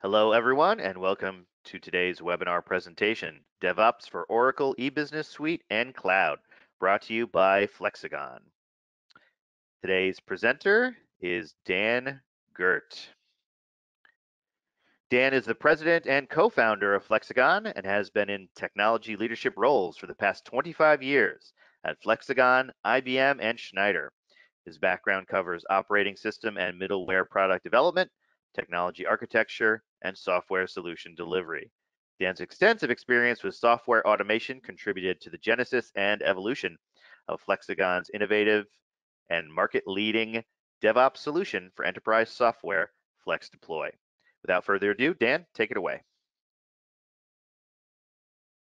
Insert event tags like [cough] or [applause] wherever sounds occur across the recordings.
Hello, everyone, and welcome to today's webinar presentation, DevOps for Oracle eBusiness Suite and Cloud, brought to you by Flexagon. Today's presenter is Dan Goerdt. Dan is the president and co-founder of Flexagon and has been in technology leadership roles for the past 25 years at Flexagon, IBM, and Schneider. His background covers operating system and middleware product development, technology architecture, and software solution delivery. Dan's extensive experience with software automation contributed to the genesis and evolution of Flexagon's innovative and market-leading DevOps solution for enterprise software, FlexDeploy. Without further ado, Dan, take it away.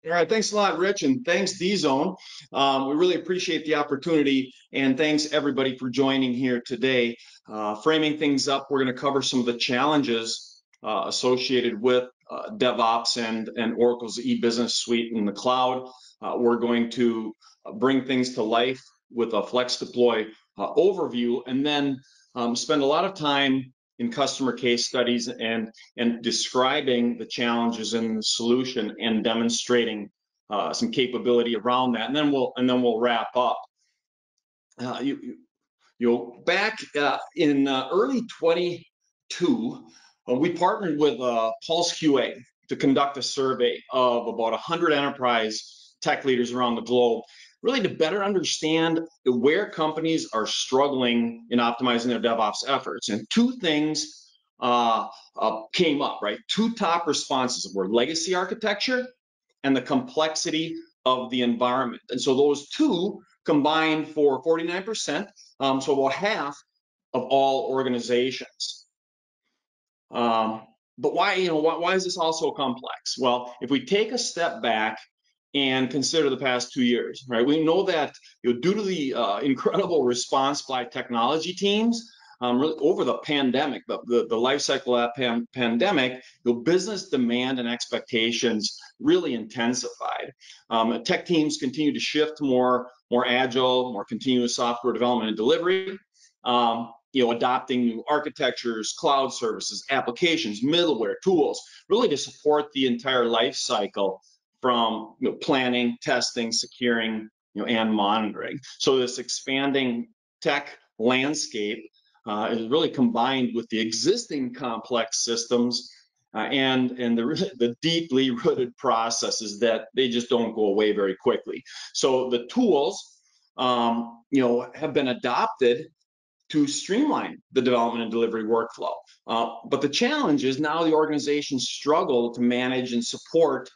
All right, thanks a lot, Rich, and thanks, DZone. Um, we really appreciate the opportunity, and thanks everybody for joining here today. Uh, framing things up, we're going to cover some of the challenges uh, associated with uh, DevOps and, and Oracle's e-business suite in the cloud. Uh, we're going to bring things to life with a FlexDeploy uh, overview, and then um, spend a lot of time in customer case studies and and describing the challenges in the solution and demonstrating uh, some capability around that, and then we'll and then we'll wrap up. Uh, you, you know, back uh, in uh, early 22, uh, we partnered with uh, Pulse Q&A to conduct a survey of about 100 enterprise tech leaders around the globe really to better understand where companies are struggling in optimizing their DevOps efforts. And two things uh, uh, came up, right? Two top responses were legacy architecture and the complexity of the environment. And so those two combined for 49%, um, so about half of all organizations. Um, but why, you know, why, why is this all so complex? Well, if we take a step back and consider the past two years, right? We know that you know, due to the uh, [laughs] incredible response by technology teams um, really over the pandemic, the, the, the life cycle of pan pandemic, know, business demand and expectations really intensified. Um, tech teams continue to shift more, more agile, more continuous software development and delivery. Um, you know, adopting new architectures, cloud services, applications, middleware, tools, really to support the entire life cycle from you know, planning, testing, securing, you know, and monitoring. So this expanding tech landscape uh, is really combined with the existing complex systems uh, and and the the deeply [laughs] rooted processes that they just don't go away very quickly. So the tools, um, you know, have been adopted to streamline the development and delivery workflow. Uh, but the challenge is now the organizations struggle to manage and support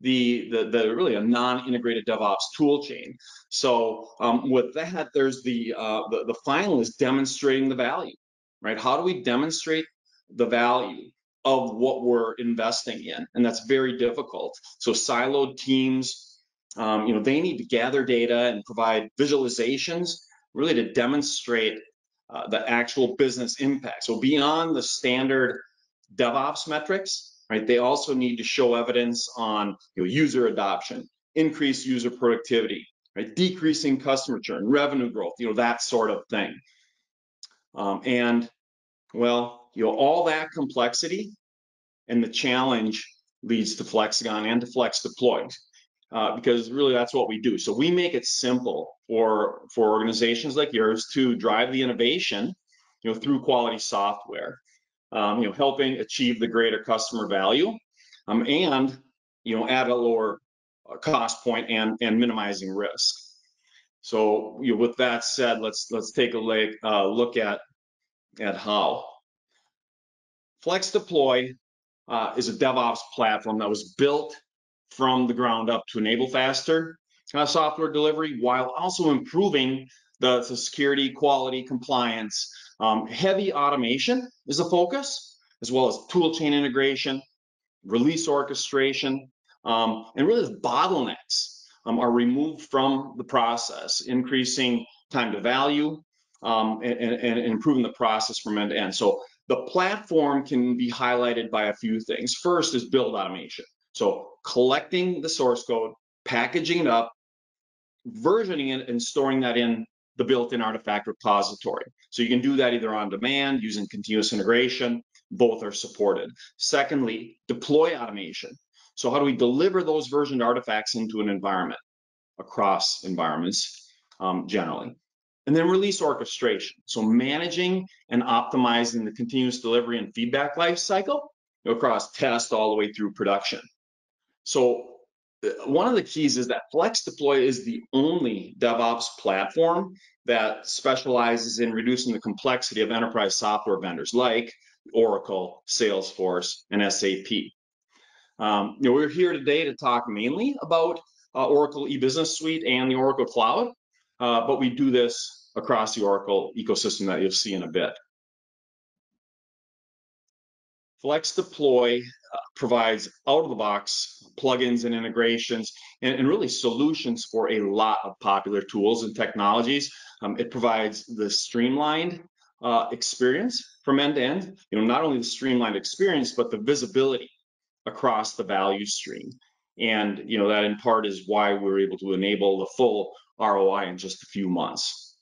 the, the, the really a non-integrated DevOps tool chain. So um, with that, there's the, uh, the, the final is demonstrating the value, right? How do we demonstrate the value of what we're investing in? And that's very difficult. So siloed teams, um, you know, they need to gather data and provide visualizations really to demonstrate uh, the actual business impact. So beyond the standard DevOps metrics, right? They also need to show evidence on you know, user adoption, increased user productivity, right? Decreasing customer churn, revenue growth, you know, that sort of thing. Um, and well, you know, all that complexity and the challenge leads to Flexagon and to FlexDeploy. Uh, because really that's what we do. So we make it simple for for organizations like yours to drive the innovation, you know, through quality software um, you know, helping achieve the greater customer value, um, and you know, at a lower uh, cost point and and minimizing risk. So, you know, with that said, let's let's take a look, uh, look at at how FlexDeploy uh, is a DevOps platform that was built from the ground up to enable faster uh, software delivery while also improving the, the security, quality, compliance, um, heavy automation is a focus, as well as tool chain integration, release orchestration, um, and really the bottlenecks um, are removed from the process, increasing time to value um, and, and, and, improving the process from end to end. So the platform can be highlighted by a few things. First is build automation. So collecting the source code, packaging it up, versioning it, and storing that in the built-in artifact repository. So you can do that either on demand using continuous integration, both are supported. Secondly, deploy automation. So how do we deliver those versioned artifacts into an environment across environments um, generally? And then release orchestration. So managing and optimizing the continuous delivery and feedback life cycle across test all the way through production. So uh, one of the keys is that FlexDeploy is the only DevOps platform that specializes in reducing the complexity of enterprise software vendors like Oracle, Salesforce, and SAP. Um, you know, we're here today to talk mainly about uh, Oracle eBusiness Suite and the Oracle Cloud, uh, but we do this across the Oracle ecosystem that you'll see in a bit. FlexDeploy provides out-of-the-box plugins and integrations and, and, really solutions for a lot of popular tools and technologies. Um, it provides the streamlined uh, experience from end to end. You know, not only the streamlined experience, but the visibility across the value stream. And you know that in part is why we are able to enable the full ROI in just a few months.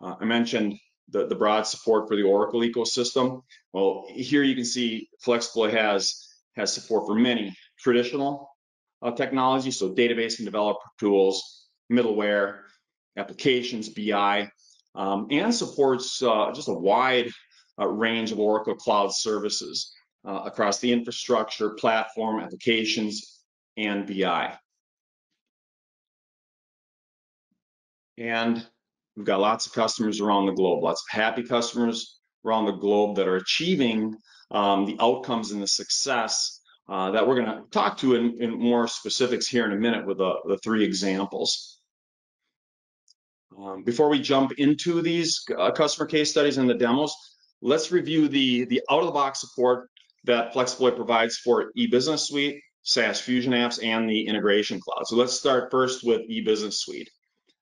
Uh, I mentioned the, the broad support for the Oracle ecosystem. Well, here you can see FlexDeploy has has support for many traditional uh, technologies, so database and developer tools, middleware, applications, BI, um, and supports uh, just a wide uh, range of Oracle Cloud services uh, across the infrastructure, platform, applications, and BI. And we've got lots of customers around the globe, lots of happy customers around the globe that are achieving um, the outcomes and the success uh, that we're going to talk to in, in, more specifics here in a minute with the, the three examples. Um, before we jump into these uh, customer case studies and the demos, let's review the, the out-of-the-box support that FlexDeploy provides for eBusiness Suite, SaaS Fusion apps, and the integration cloud. So let's start first with eBusiness Suite.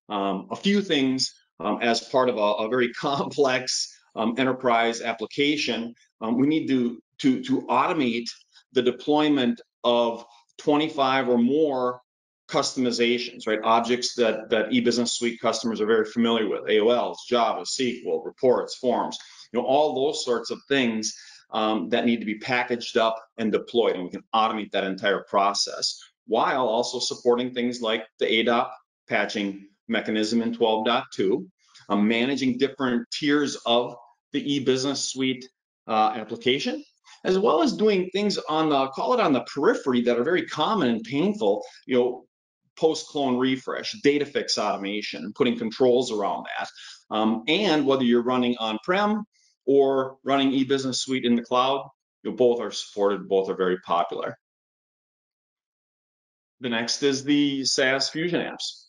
Um, a few things um, as part of a, a very [laughs] complex um, enterprise application. Um, we need to, to, to automate the deployment of 25 or more customizations, right? Objects that, that eBusiness Suite customers are very familiar with, AOLs, Java, SQL, reports, forms, you know, all those sorts of things um, that need to be packaged up and deployed, and we can automate that entire process while also supporting things like the ADOP patching mechanism in 12.2, um, managing different tiers of the eBusiness Suite uh, application, as well as doing things on the, call it on the periphery that are very common and painful, you know, post-clone refresh, data fix automation, putting controls around that. Um, and whether you're running on-prem or running eBusiness Suite in the cloud, you know, both are supported, both are very popular. The next is the SaaS Fusion apps.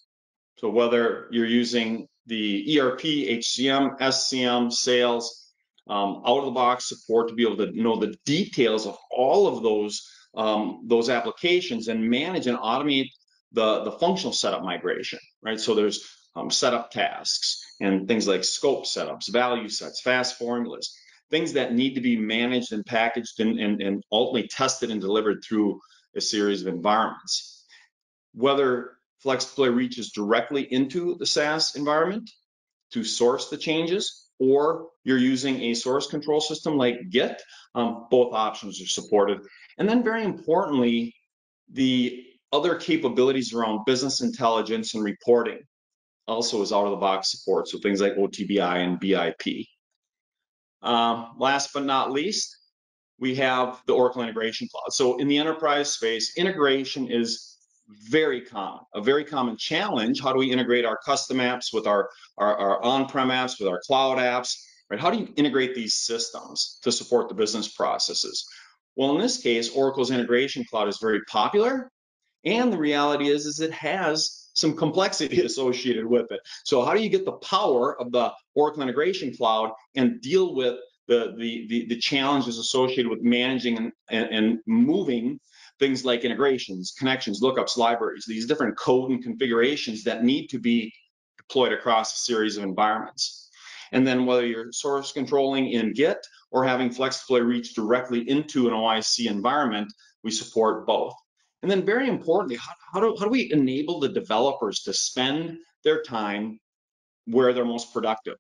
So whether you're using the ERP, HCM, SCM, sales, um, out of the box support to be able to know the details of all of those um, those applications and manage and automate the the functional setup migration, right? So there's um, setup tasks and things like scope setups, value sets, fast formulas, things that need to be managed and packaged and, and, and ultimately tested and delivered through a series of environments. Whether FlexDeploy reaches directly into the SaaS environment to source the changes, or you're using a source control system like Git, um, both options are supported. And then very importantly, the other capabilities around business intelligence and reporting also is out of the box support. So things like OTBI and BIP. Uh, last but not least, we have the Oracle Integration Cloud. So in the enterprise space, integration is very common, a very common challenge. How do we integrate our custom apps with our, our, our on-prem apps, with our cloud apps, right? How do you integrate these systems to support the business processes? Well, in this case, Oracle's Integration Cloud is very popular. And the reality is, is it has some complexity [laughs] associated with it. So how do you get the power of the Oracle Integration Cloud and deal with the, the, the, the challenges associated with managing and, and, and moving things like integrations, connections, lookups, libraries, these different code and configurations that need to be deployed across a series of environments. And then whether you're source controlling in Git or having FlexDeploy reach directly into an OIC environment, we support both. And then very importantly, how, how, do, how do we enable the developers to spend their time where they're most productive,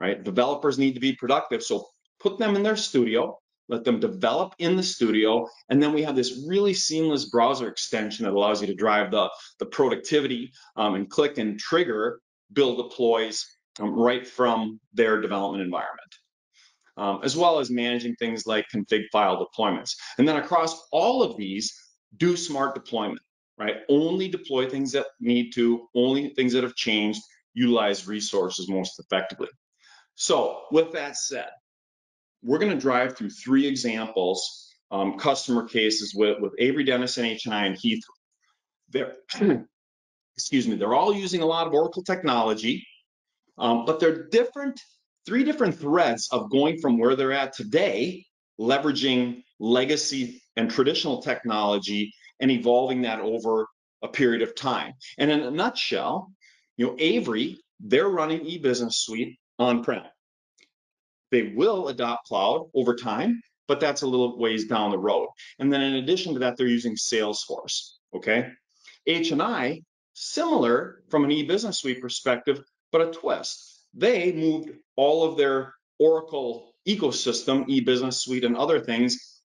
right? Developers need to be productive. So put them in their studio, let them develop in the studio, and then we have this really seamless browser extension that allows you to drive the, the productivity um, and click and trigger build deploys um, right from their development environment. Um, as well as managing things like config file deployments. And then across all of these, do smart deployment, right? Only deploy things that need to, only things that have changed, utilize resources most effectively. So with that said, we're going to drive through three examples, um, customer cases with, with Avery Dennison, HNI, and Heath. They're, [clears throat] excuse me, they're all using a lot of Oracle technology, um, but they're different, three different threads of going from where they're at today, leveraging legacy and traditional technology and evolving that over a period of time. And in a nutshell, you know, Avery, they're running eBusiness Suite on-prem. They will adopt cloud over time, but that's a little ways down the road. And then in addition to that, they're using Salesforce, okay? HNI, similar from an e-business suite perspective, but a twist. They moved all of their Oracle ecosystem, e-business suite and other things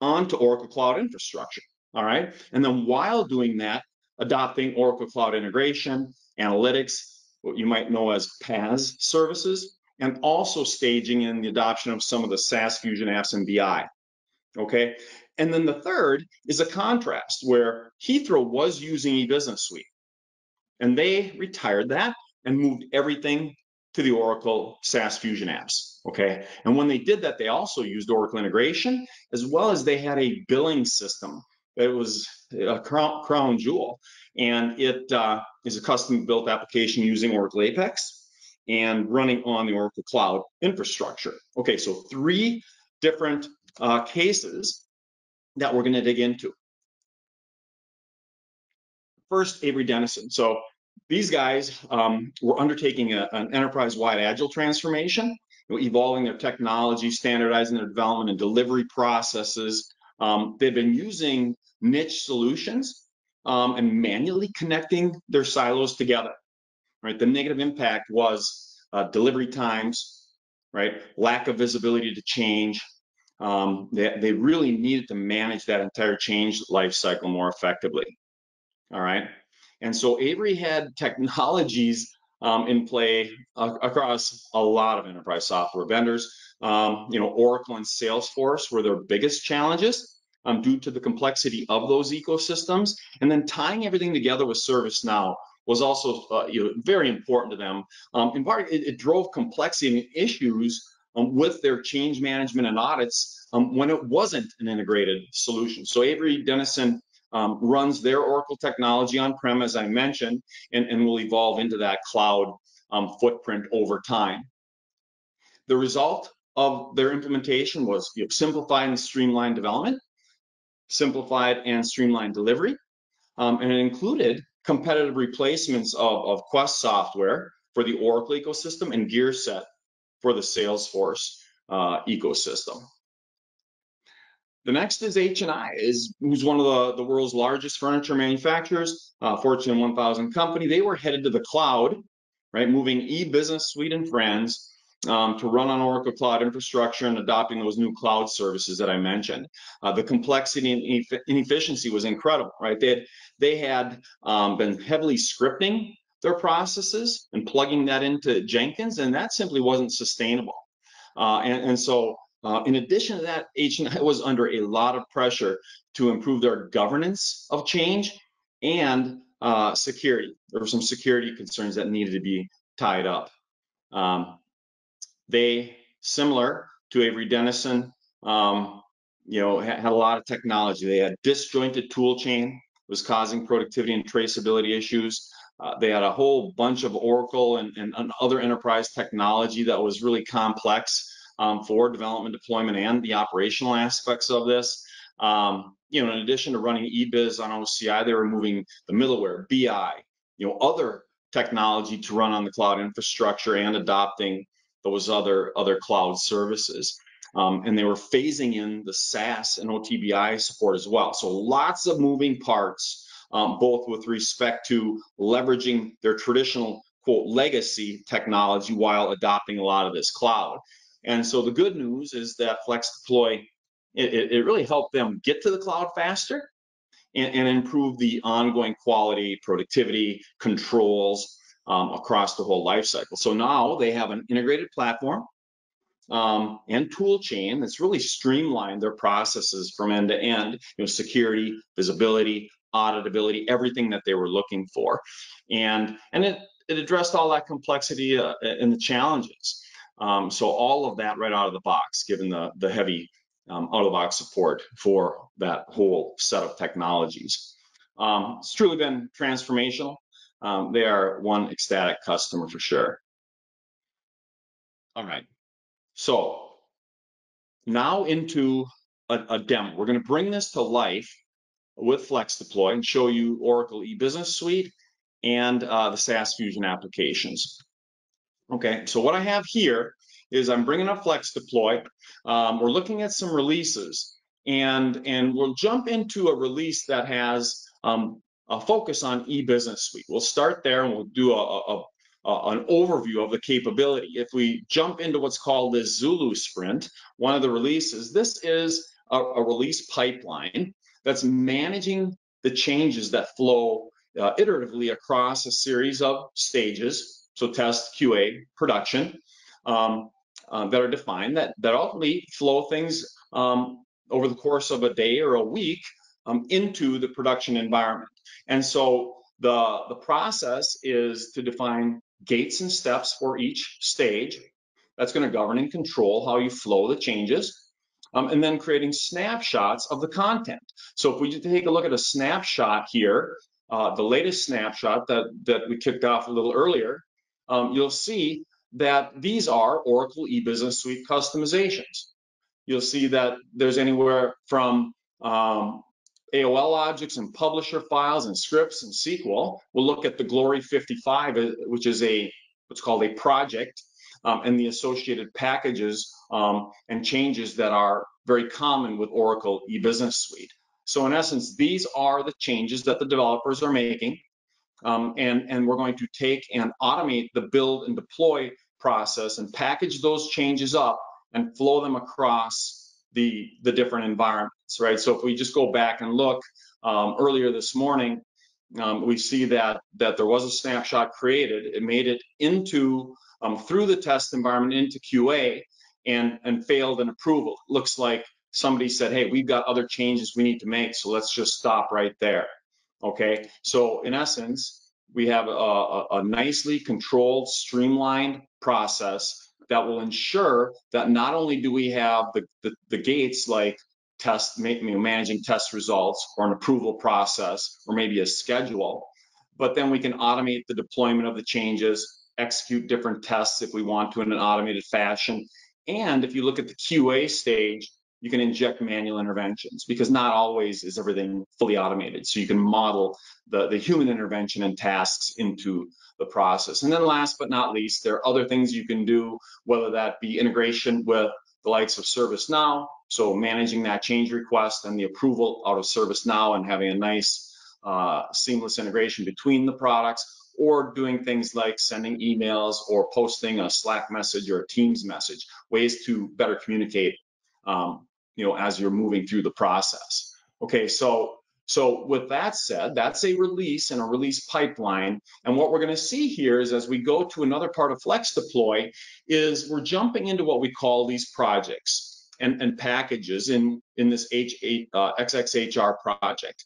onto Oracle Cloud Infrastructure, all right? And then while doing that, adopting Oracle Cloud Integration, analytics, what you might know as PaaS services, and also staging in the adoption of some of the SaaS Fusion apps and BI. Okay. And then the third is a contrast where Heathrow was using eBusiness Suite and they retired that and moved everything to the Oracle SaaS Fusion apps. Okay. And when they did that, they also used Oracle integration as well as they had a billing system. It was a crown, crown jewel and it uh, is a custom built application using Oracle Apex and running on the Oracle Cloud infrastructure. Okay, so three different uh, cases that we're going to dig into. First, Avery Dennison. So these guys um, were undertaking a, an enterprise-wide agile transformation, evolving their technology, standardizing their development and delivery processes. Um, they've been using niche solutions um, and manually connecting their silos together right? The negative impact was uh, delivery times, right? Lack of visibility to change. Um, they, they really needed to manage that entire change life cycle more effectively. All right. And so Avery had technologies um, in play across a lot of enterprise software vendors. Um, you know, Oracle and Salesforce were their biggest challenges um, due to the complexity of those ecosystems. And then tying everything together with ServiceNow was also uh, you know, very important to them. Um, in part, it, it, drove complexity and issues um, with their change management and audits um, when it wasn't an integrated solution. So Avery Dennison um, runs their Oracle technology on-prem, as I mentioned, and, and will evolve into that cloud um, footprint over time. The result of their implementation was you know, simplified and streamlined development, simplified and streamlined delivery, um, and it included competitive replacements of, of Quest software for the Oracle ecosystem and GearSet for the Salesforce uh, ecosystem. The next is HNI, is who's one of the, the world's largest furniture manufacturers, uh, Fortune 1000 company. They were headed to the cloud, right, moving e-business suite and friends um, to run on Oracle Cloud infrastructure and adopting those new cloud services that I mentioned. Uh, the complexity and inefficiency was incredible, right? They had, they had um, been heavily scripting their processes and plugging that into Jenkins, and that simply wasn't sustainable. Uh, and, and, so, uh, in addition to that, HNI was under a lot of pressure to improve their governance of change and uh, security. There were some security concerns that needed to be tied up. Um, they, similar to Avery Dennison, um, you know, had, had, a lot of technology. They had disjointed tool chain, was causing productivity and traceability issues. Uh, they had a whole bunch of Oracle and, and, and, other enterprise technology that was really complex um, for development, deployment, and the operational aspects of this. Um, you know, in addition to running eBiz on OCI, they were moving the middleware, BI, you know, other technology to run on the cloud infrastructure and adopting those other other cloud services. Um, and they were phasing in the SaaS and OTBI support as well. So lots of moving parts, um, both with respect to leveraging their traditional quote legacy technology while adopting a lot of this cloud. And so the good news is that FlexDeploy, it, it really helped them get to the cloud faster and, and improve the ongoing quality, productivity, controls um, across the whole life cycle. So now they have an integrated platform um, and tool chain that's really streamlined their processes from end to end, you know, security, visibility, auditability, everything that they were looking for. And, and it, it addressed all that complexity uh, and the challenges. Um, so all of that right out of the box, given the, the heavy um, out of the box support for that whole set of technologies. Um, it's truly been transformational. Um, they are one ecstatic customer for sure. All right. So now into a, a demo. We're going to bring this to life with FlexDeploy and show you Oracle eBusiness Suite and uh, the SaaS Fusion applications. Okay, so what I have here is I'm bringing up FlexDeploy. Um, we're looking at some releases, and and we'll jump into a release that has um, a focus on eBusiness Suite. We'll start there, and we'll do a, a, a, an overview of the capability. If we jump into what's called the Zulu Sprint, one of the releases, this is a, a release pipeline that's managing the changes that flow uh, iteratively across a series of stages, so test, QA, production, um, uh, that are defined that, that ultimately flow things um, over the course of a day or a week um, into the production environment. And so the, the process is to define gates and steps for each stage. That's going to govern and control how you flow the changes. Um, and then creating snapshots of the content. So if we take a look at a snapshot here, uh, the latest snapshot that, that we kicked off a little earlier, um, you'll see that these are Oracle eBusiness Suite customizations. You'll see that there's anywhere from um, AOL objects and publisher files and scripts and SQL. We'll look at the Glory 55, uh, which is a what's called a project, um, and the associated packages um, and changes that are very common with Oracle eBusiness Suite. So in essence, these are the changes that the developers are making um, and, and we're going to take and automate the build and deploy process and package those changes up and flow them across the, the different environments, right? So if we just go back and look um, earlier this morning, um, we see that, that there was a snapshot created. It made it into, um, through the test environment into QA and, and failed an approval. Looks like somebody said, hey, we've got other changes we need to make, so let's just stop right there. Okay, so in essence, we have a, a, a nicely controlled, streamlined process that will ensure that not only do we have the, the, the gates like test managing test results or an approval process or maybe a schedule, but then we can automate the deployment of the changes, execute different tests if we want to in an automated fashion. And if you look at the QA stage, you can inject manual interventions because not always is everything fully automated. So you can model the, the human intervention and tasks into the process. And then last but not least, there are other things you can do, whether that be integration with the likes of ServiceNow, so managing that change request and the approval out of ServiceNow and having a nice uh, seamless integration between the products, or doing things like sending emails or posting a Slack message or a Teams message, ways to better communicate um, you know, as you're moving through the process. Okay, so so with that said, that's a release and a release pipeline. And what we're going to see here is as we go to another part of FlexDeploy, is we're jumping into what we call these projects and, and packages in, in this H8, uh, XXHR project.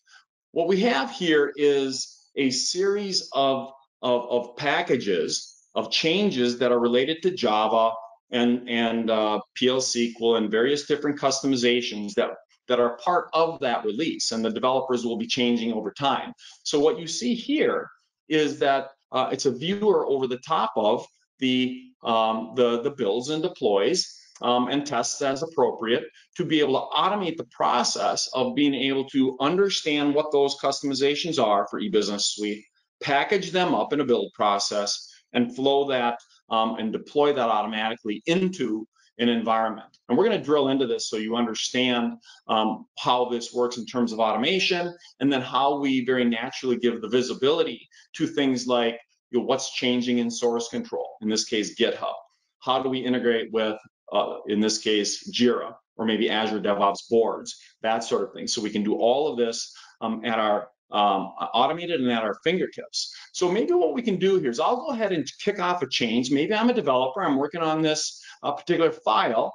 What we have here is a series of, of, of packages of changes that are related to Java and, and uh, PL SQL and various different customizations that, that are part of that release and the developers will be changing over time. So what you see here is that uh, it's a viewer over the top of the, um, the, the builds and deploys um, and tests as appropriate to be able to automate the process of being able to understand what those customizations are for eBusiness Suite, package them up in a build process, and flow that um, and deploy that automatically into an environment. And we're going to drill into this so you understand um, how this works in terms of automation and then how we very naturally give the visibility to things like you know, what's changing in source control, in this case, GitHub. How do we integrate with uh, in this case, Jira or maybe Azure DevOps boards, that sort of thing. So we can do all of this um, at our um, automated and at our fingertips. So maybe what we can do here is I'll go ahead and kick off a change. Maybe I'm a developer, I'm working on this uh, particular file,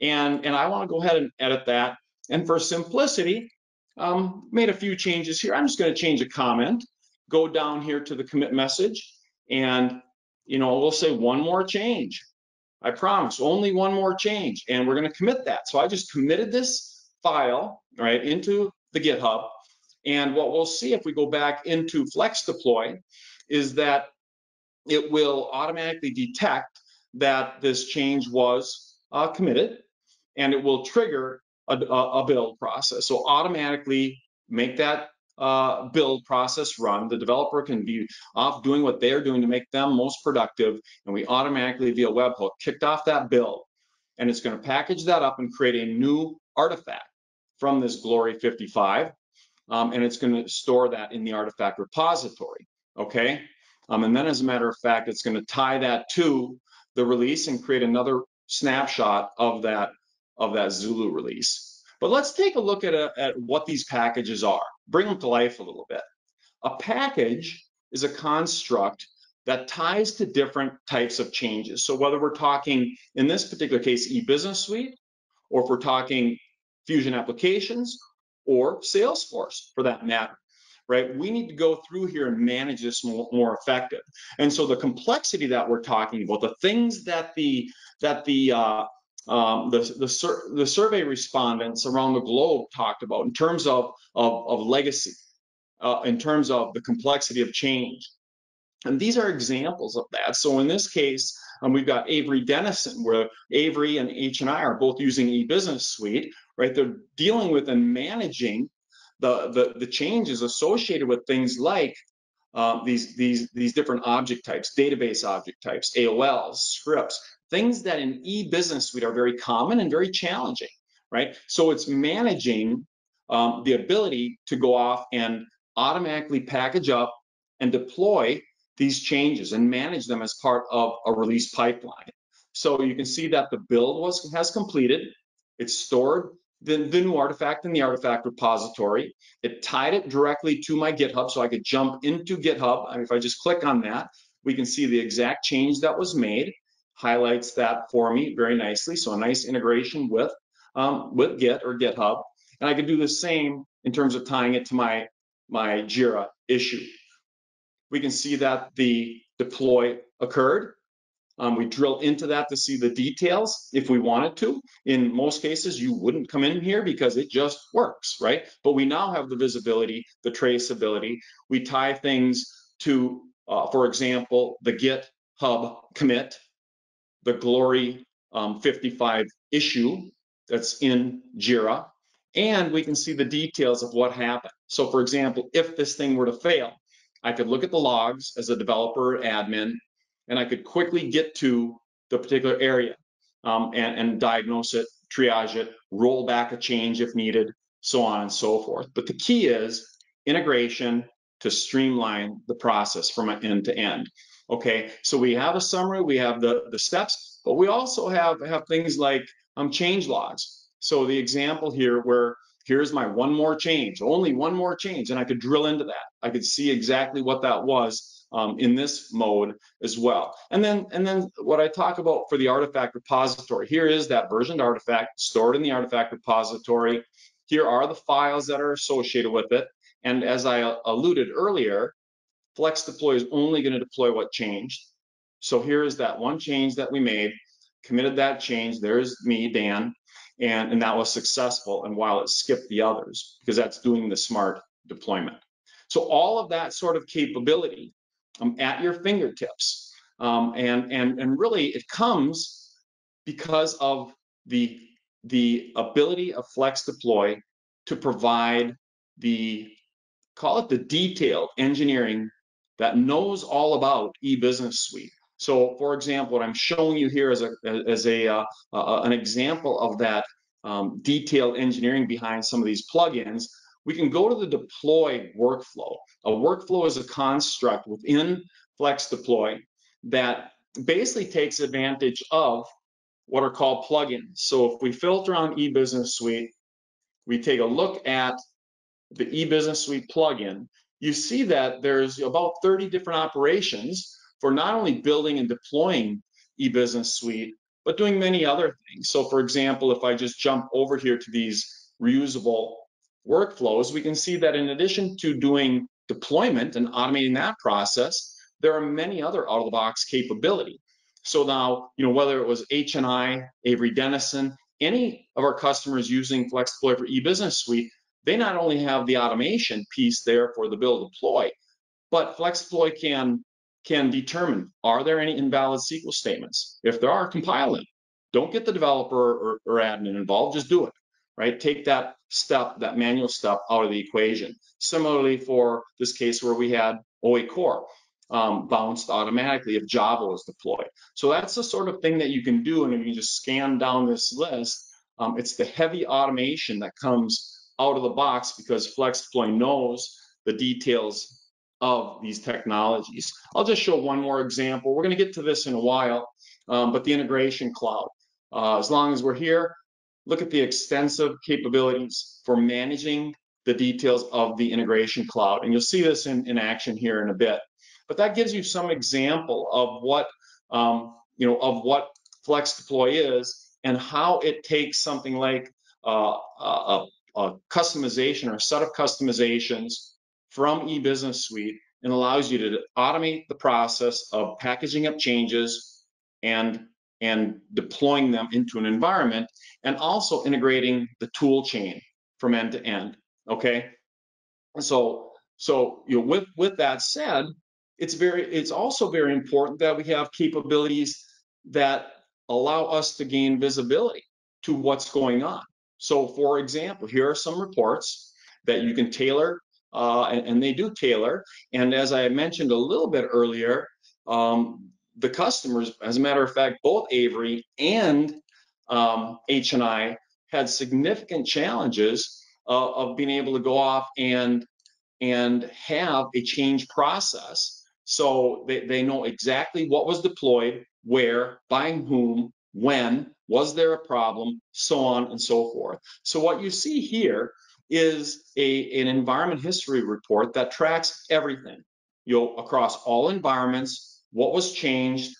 and, and I wanna go ahead and edit that. And for simplicity, um, made a few changes here. I'm just gonna change a comment, go down here to the commit message, and you know, we'll say one more change. I promise, only one more change, and we're gonna commit that. So I just committed this file, right, into the GitHub, and what we'll see if we go back into FlexDeploy is that it will automatically detect that this change was uh, committed and it will trigger a, a, build process. So automatically make that uh, build process run. The developer can be off doing what they're doing to make them most productive. And we automatically via webhook kicked off that build. And it's going to package that up and create a new artifact from this Glory 55 um, and it's going to store that in the artifact repository, okay? Um, and then as a matter of fact, it's going to tie that to the release and create another snapshot of that, of that Zulu release. But let's take a look at, a, at what these packages are, bring them to life a little bit. A package is a construct that ties to different types of changes. So whether we're talking, in this particular case, eBusiness Suite, or if we're talking Fusion applications, or Salesforce for that matter, right? We need to go through here and manage this more, more effective. And so the complexity that we're talking about, the things that the that the uh, um, the, the, sur the, survey respondents around the globe talked about in terms of, of, of legacy, uh, in terms of the complexity of change. And these are examples of that. So in this case, um, we've got Avery Dennison, where Avery and HNI are both using eBusiness Suite, right? They're dealing with and managing the, the, the changes associated with things like uh, these, these, these different object types, database object types, AOLs, scripts, things that in e-business suite are very common and very challenging, right? So it's managing um, the ability to go off and automatically package up and deploy these changes and manage them as part of a release pipeline. So you can see that the build was has completed. It's stored the, the new artifact in the artifact repository. It tied it directly to my GitHub so I could jump into GitHub. I mean, if I just click on that, we can see the exact change that was made, highlights that for me very nicely. So a nice integration with, um, with Git or GitHub. And I could do the same in terms of tying it to my, my Jira issue. We can see that the deploy occurred. Um, we drill into that to see the details if we wanted to. In most cases, you wouldn't come in here because it just works, right? But we now have the visibility, the traceability. We tie things to, uh, for example, the GitHub commit, the Glory um, 55 issue that's in Jira, and we can see the details of what happened. So for example, if this thing were to fail, I could look at the logs as a developer admin and I could quickly get to the particular area um, and, and diagnose it, triage it, roll back a change if needed, so on and so forth. But the key is integration to streamline the process from end to end. Okay, so we have a summary, we have the, the steps, but we also have, have things like um, change logs. So the example here where here's my one more change, only one more change, and I could drill into that. I could see exactly what that was um, in this mode as well. And then, and then what I talk about for the artifact repository, here is that versioned artifact stored in the artifact repository. Here are the files that are associated with it. And as I alluded earlier, FlexDeploy is only going to deploy what changed. So here is that one change that we made, committed that change. There's me, Dan, and, and that was successful. And while it skipped the others, because that's doing the smart deployment. So all of that sort of capability um, at your fingertips. Um, and, and, and really it comes because of the, the ability of FlexDeploy to provide the, call it the detailed engineering that knows all about eBusiness Suite. So for example, what I'm showing you here as, a, as a, uh, uh, an example of that um, detailed engineering behind some of these plugins we can go to the deploy workflow. A workflow is a construct within FlexDeploy that basically takes advantage of what are called plugins. So if we filter on eBusiness Suite, we take a look at the eBusiness Suite plugin, you see that there's about 30 different operations for not only building and deploying eBusiness Suite, but doing many other things. So for example, if I just jump over here to these reusable workflows, we can see that in addition to doing deployment and automating that process, there are many other out-of-the-box capability. So now, you know, whether it was HNI, Avery Dennison, any of our customers using FlexDeploy for eBusiness Suite, they not only have the automation piece there for the build deploy, but FlexDeploy can can determine are there any invalid SQL statements? If there are, compile them. Don't get the developer or, or admin involved, just do it, right? Take that step, that manual step out of the equation. Similarly for this case where we had OA core um, bounced automatically if Java was deployed. So that's the sort of thing that you can do. And if you just scan down this list, um, it's the heavy automation that comes out of the box because FlexDeploy knows the details of these technologies. I'll just show one more example. We're going to get to this in a while, um, but the integration cloud. Uh, as long as we're here, look at the extensive capabilities for managing the details of the integration cloud. And you'll see this in, in action here in a bit. But that gives you some example of what, um, you know, of what FlexDeploy is and how it takes something like uh, a, a customization or a set of customizations from eBusiness Suite and allows you to automate the process of packaging up changes and and deploying them into an environment and also integrating the tool chain from end to end okay? So so you know with with that said it's very it's also very important that we have capabilities that allow us to gain visibility to what's going on so for example here are some reports that you can tailor uh, and, and, they do tailor. And as I mentioned a little bit earlier, um, the customers, as a matter of fact, both Avery and um, HNI had significant challenges uh, of being able to go off and and have a change process. So they, they know exactly what was deployed, where, by whom, when, was there a problem, so on and so forth. So what you see here is a, an environment history report that tracks everything, you know, across all environments, what was changed,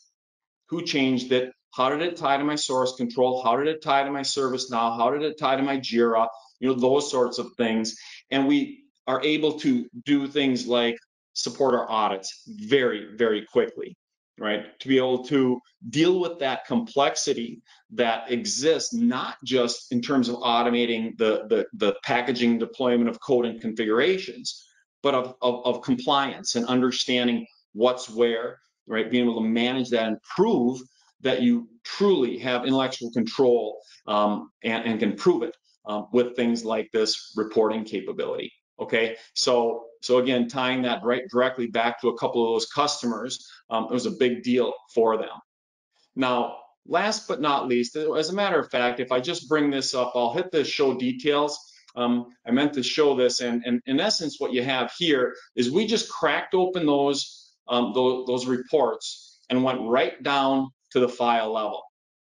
who changed it, how did it tie to my source control, how did it tie to my ServiceNow, how did it tie to my Jira, you know, those sorts of things. And we are able to do things like support our audits very, very quickly right? To be able to deal with that complexity that exists, not just in terms of automating the, the, the packaging deployment of code and configurations, but of, of, of, compliance and understanding what's where, right? Being able to manage that and prove that you truly have intellectual control um, and, and, can prove it um, with things like this reporting capability. Okay, so so again, tying that right directly back to a couple of those customers, um, it was a big deal for them. Now, last but not least, as a matter of fact, if I just bring this up, I'll hit the show details. Um, I meant to show this, and, and, in essence, what you have here is we just cracked open those, um, those, those reports and went right down to the file level.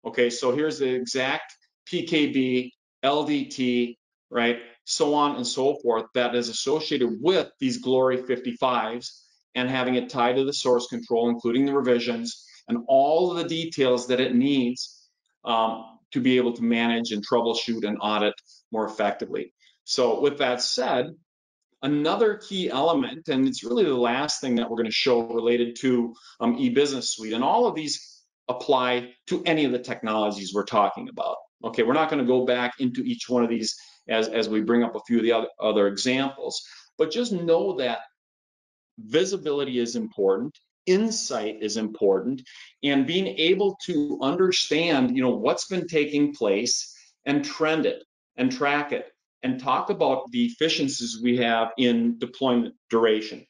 Okay, so here's the exact PKB, LDT, right? so on and so forth that is associated with these Glory 55s and having it tied to the source control, including the revisions and all of the details that it needs um, to be able to manage and troubleshoot and audit more effectively. So with that said, another key element, and it's really the last thing that we're going to show related to um, eBusiness Suite, and all of these apply to any of the technologies we're talking about. Okay, we're not going to go back into each one of these as, as we bring up a few of the other, other examples. But just know that visibility is important, insight is important, and being able to understand, you know, what's been taking place and trend it and track it and talk about the efficiencies we have in deployment duration.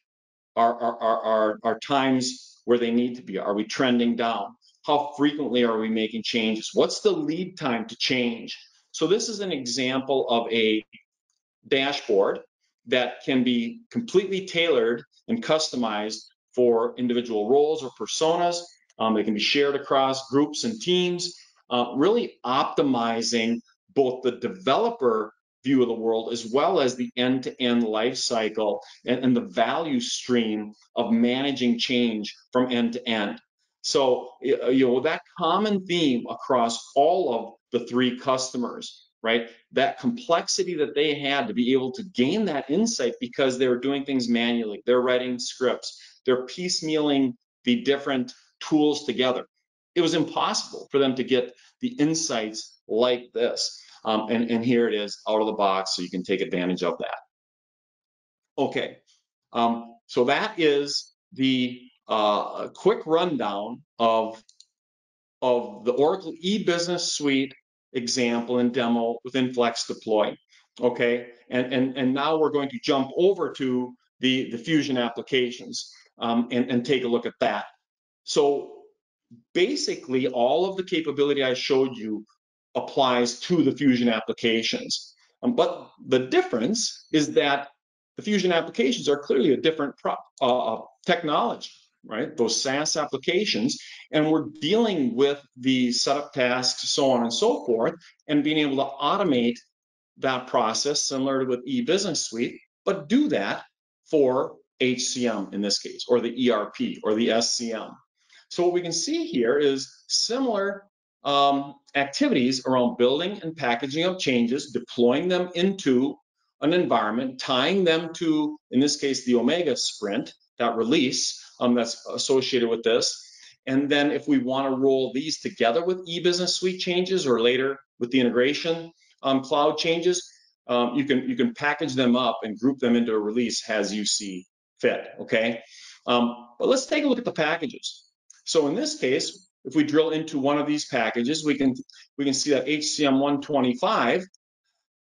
Are, are, are, are, times where they need to be? Are we trending down? How frequently are we making changes? What's the lead time to change? So this is an example of a dashboard that can be completely tailored and customized for individual roles or personas. Um, they can be shared across groups and teams. uh, really optimizing both the developer view of the world as well as the end-to-end life cycle and, and the value stream of managing change from end to end. So, you know, that common theme across all of the three customers, right? That complexity that they had to be able to gain that insight because they were doing things manually. They're writing scripts. They're piecemealing the different tools together. It was impossible for them to get the insights like this. Um, and, and here it is out of the box so you can take advantage of that. Okay, um, so that is the uh, quick rundown of, of the Oracle e-business suite example and demo within FlexDeploy. Okay, and, and, and now we're going to jump over to the, the Fusion applications um, and, and take a look at that. So basically all of the capability I showed you applies to the Fusion applications. Um, but the difference is that the Fusion applications are clearly a different uh, uh, technology, right? Those SaaS applications, and we're dealing with the setup tasks, so on and so forth, and being able to automate that process similar to with eBusiness Suite, but do that for HCM in this case, or the ERP or the SCM. So what we can see here is similar um, activities around building and packaging of changes, deploying them into an environment, tying them to, in this case, the Omega sprint, that release um, that's associated with this. And then if we want to roll these together with eBusiness Suite changes or later with the integration um, cloud changes, um, you can you can package them up and group them into a release as you see fit. Okay, um, but let's take a look at the packages. So in this case, if we drill into one of these packages, we can we can see that HCM 125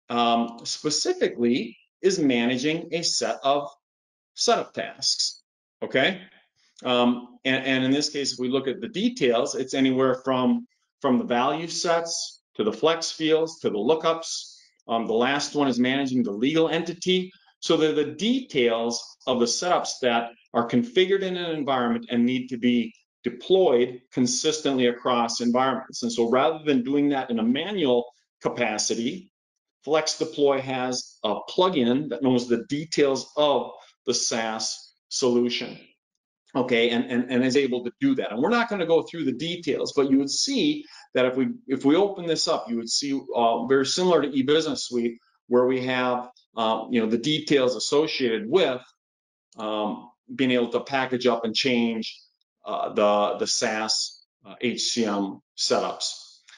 um, specifically is managing a set of setup tasks. Okay, um, and, and in this case, if we look at the details, it's anywhere from from the value sets to the flex fields to the lookups. Um, the last one is managing the legal entity. So they're the details of the setups that are configured in an environment and need to be deployed consistently across environments. And so rather than doing that in a manual capacity, FlexDeploy has a plugin that knows the details of the SaaS solution. Okay, and, and, and is able to do that. And we're not going to go through the details, but you would see that if we if we open this up, you would see uh, very similar to eBusiness Suite, where we have um, you know the details associated with um, being able to package up and change uh, the, the SaaS uh, HCM setups.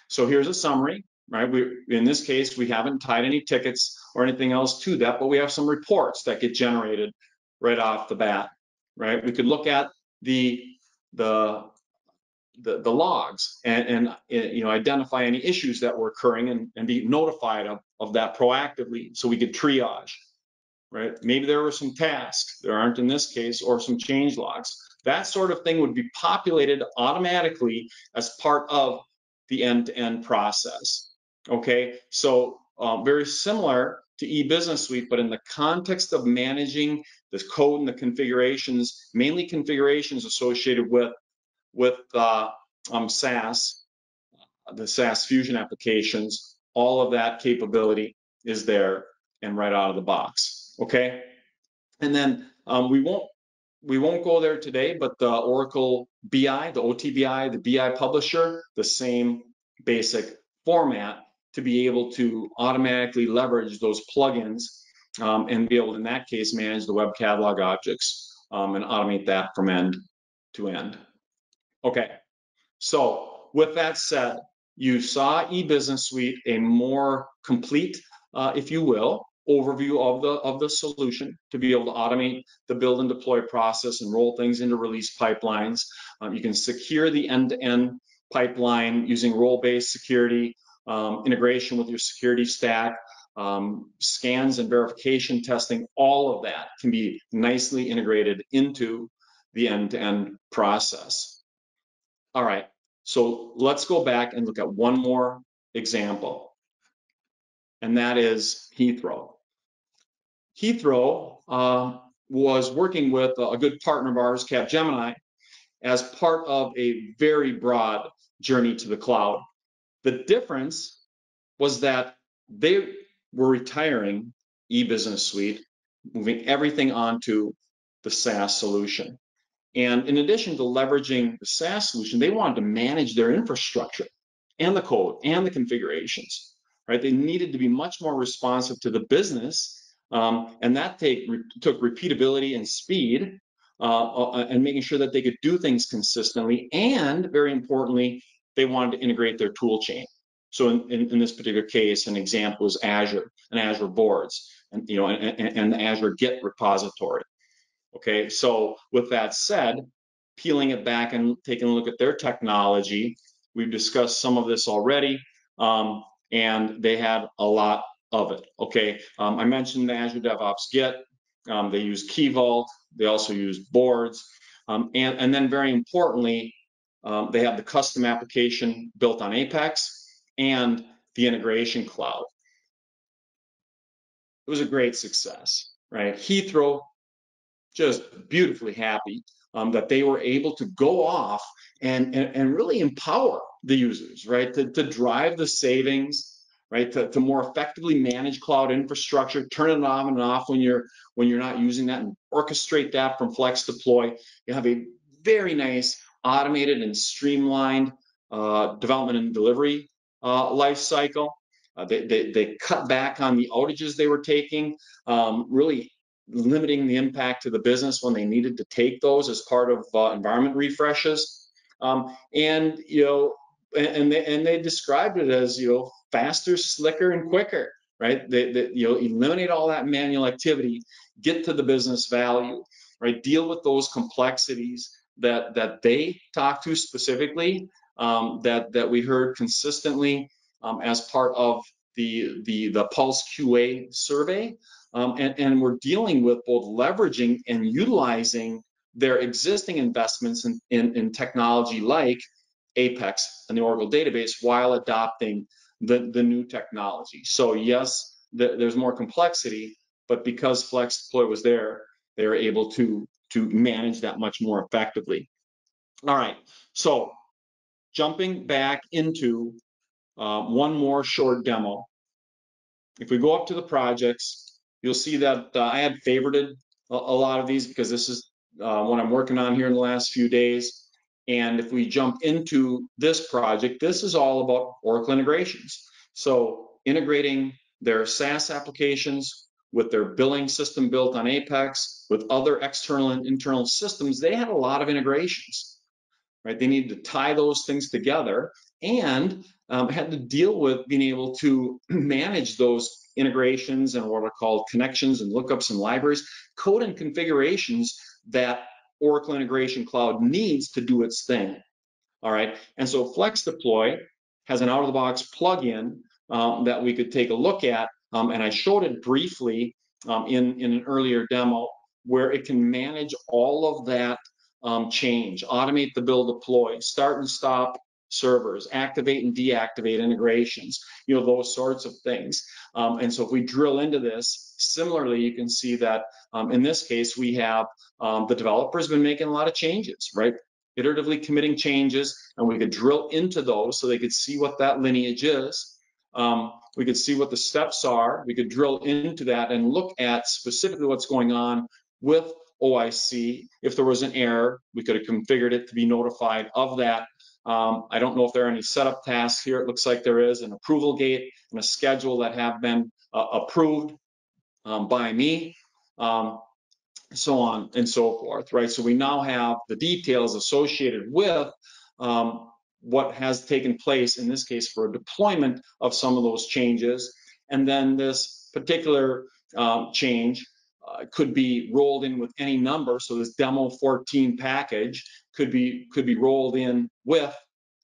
So here's a summary, right? We, in this case, we haven't tied any tickets or anything else to that, but we have some reports that get generated right off the bat, right? We could look at the, the, the, the logs and, and, uh, you know identify any issues that were occurring and, and be notified of, of that proactively so we could triage right maybe there were some tasks there aren't in this case or some change logs that sort of thing would be populated automatically as part of the end-to-end process. Okay, so um, very similar to eBusiness Suite, but in the context of managing the code and the configurations, mainly configurations associated with with uh, um, SaaS, the SaaS Fusion applications, all of that capability is there and right out of the box. Okay, and then um, we won't we won't go there today, but the Oracle BI, the OTBI, the BI publisher, the same basic format to be able to automatically leverage those plugins um, and be able, in that case, manage the web catalog objects um, and automate that from end to end. Okay, so with that said, you saw eBusiness Suite, a more complete, uh, if you will, overview of the of the solution to be able to automate the build and deploy process and roll things into release pipelines. Um, you can secure the end-to-end pipeline using role-based security um, integration with your security stack. Um, scans and verification testing, all of that can be nicely integrated into the end-to-end process. All right, so let's go back and look at one more example, and that is Heathrow. Heathrow uh, was working with a good partner of ours, Capgemini, as part of a very broad journey to the cloud. The difference was that they were retiring e-business suite, moving everything onto the SaaS solution. And in addition to leveraging the SaaS solution, they wanted to manage their infrastructure and the code and the configurations, right? They needed to be much more responsive to the business. Um, and that take, re, took repeatability and speed uh, uh, and making sure that they could do things consistently. And very importantly, they wanted to integrate their tool chain. So in, in, in, this particular case, an example is Azure and Azure boards and you know and, and the Azure Git repository. Okay, so with that said, peeling it back and taking a look at their technology, we've discussed some of this already, um, and they had a lot of it. Okay, um, I mentioned the Azure DevOps Git. Um, they use Key Vault. They also use boards, um, and and then very importantly, um, they have the custom application built on Apex and the integration cloud. It was a great success, right? Heathrow just beautifully happy um, that they were able to go off and, and, and really empower the users, right? To, to drive the savings, right? To, to more effectively manage cloud infrastructure, turn it on and off when you're when you're not using that, and orchestrate that from FlexDeploy. You have a very nice automated and streamlined uh, development and delivery uh, life cycle. Uh, they, they, they, cut back on the outages they were taking, um, really limiting the impact to the business when they needed to take those as part of uh, environment refreshes. Um, and you know, and they and they described it as you know faster, slicker, and quicker. Right? They, they, you know, eliminate all that manual activity, get to the business value. Right? Deal with those complexities that that they talk to specifically. Um, that that we heard consistently um, as part of the the the Pulse Q&A survey. Um, and, and we're dealing with both leveraging and utilizing their existing investments in, in, in technology like Apex and the Oracle database while adopting the, the new technology. So yes, the, there's more complexity, but because FlexDeploy was there, they were able to, to manage that much more effectively. All right, so jumping back into uh, one more short demo. If we go up to the projects, You'll see that uh, I had favorited a, a, lot of these because this is uh, what I'm working on here in the last few days. And if we jump into this project, this is all about Oracle integrations. So integrating their SaaS applications with their billing system built on Apex, with other external and internal systems, they had a lot of integrations, right? They needed to tie those things together and um, had to deal with being able to [clears throat] manage those integrations and what are called connections and lookups and libraries, code and configurations that Oracle Integration Cloud needs to do its thing. All right, and so FlexDeploy has an out-of-the-box plugin um, that we could take a look at, um, and I showed it briefly um, in, in an earlier demo, where it can manage all of that um, change, automate the build deploy, start and stop servers, activate and deactivate integrations, you know, those sorts of things. Um, and so if we drill into this, similarly, you can see that um, in this case, we have um, the developer's been making a lot of changes, right? Iteratively committing changes, and we could drill into those so they could see what that lineage is. Um, we could see what the steps are. We could drill into that and look at specifically what's going on with OIC. If there was an error, we could have configured it to be notified of that um, I don't know if there are any setup tasks here. It looks like there is an approval gate and a schedule that have been uh, approved um, by me, um, so on and so forth, right? So we now have the details associated with um, what has taken place, in this case, for a deployment of some of those changes. And then this particular um, change uh, could be rolled in with any number. So this demo 14 package could be could be rolled in with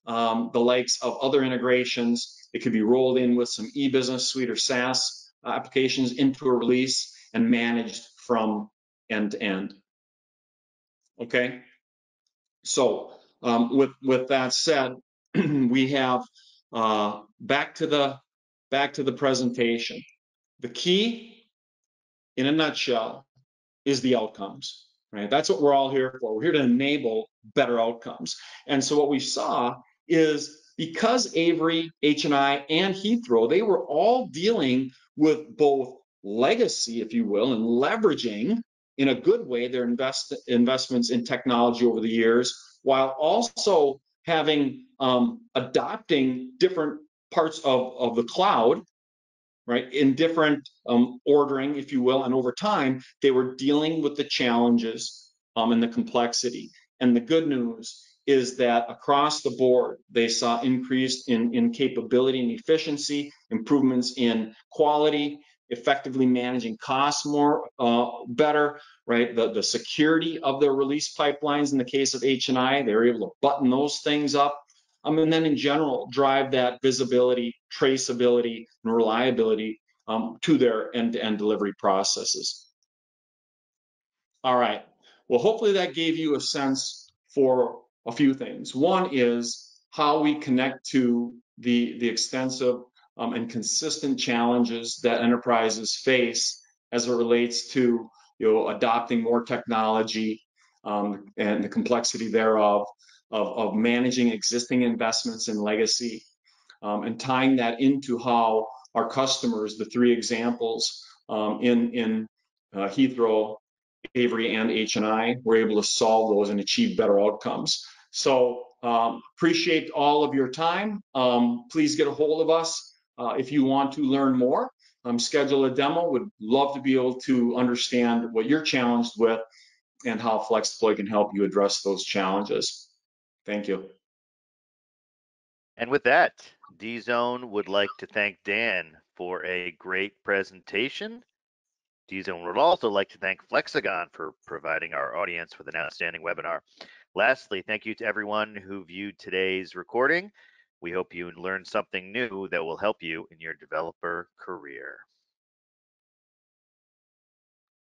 um, the likes of other integrations. It could be rolled in with some e-business suite or SaaS applications into a release and managed from end to end. Okay. So um, with with that said, [clears throat] we have uh, back to the back to the presentation. The key in a nutshell, is the outcomes, right? That's what we're all here for. We're here to enable better outcomes. And so what we saw is because Avery, HNI, and Heathrow, they were all dealing with both legacy, if you will, and leveraging in a good way their invest, investments in technology over the years, while also having um, adopting different parts of, of the cloud, right, in different um, ordering, if you will, and over time, they were dealing with the challenges um, and the complexity. And the good news is that across the board, they saw increase in, in capability and efficiency, improvements in quality, effectively managing costs more uh, better, right? The, the security of their release pipelines in the case of HNI, they were able to button those things up. Um, and then in general, drive that visibility, traceability, and reliability um, to their end-to-end -end delivery processes. All right. Well, hopefully that gave you a sense for a few things. One is how we connect to the, the extensive um, and consistent challenges that enterprises face as it relates to you know, adopting more technology um, and the complexity thereof, of, of managing existing investments and legacy, um, and tying that into how our customers, the three examples um, in, in uh, Heathrow, Avery, and HNI, were able to solve those and achieve better outcomes. So um, appreciate all of your time. Um, please get a hold of us uh, if you want to learn more. Um, schedule a demo. Would love to be able to understand what you're challenged with and how FlexDeploy can help you address those challenges. Thank you. And with that, DZone would like to thank Dan for a great presentation. DZone would also like to thank Flexagon for providing our audience with an outstanding webinar. Lastly, thank you to everyone who viewed today's recording. We hope you learned something new that will help you in your developer career.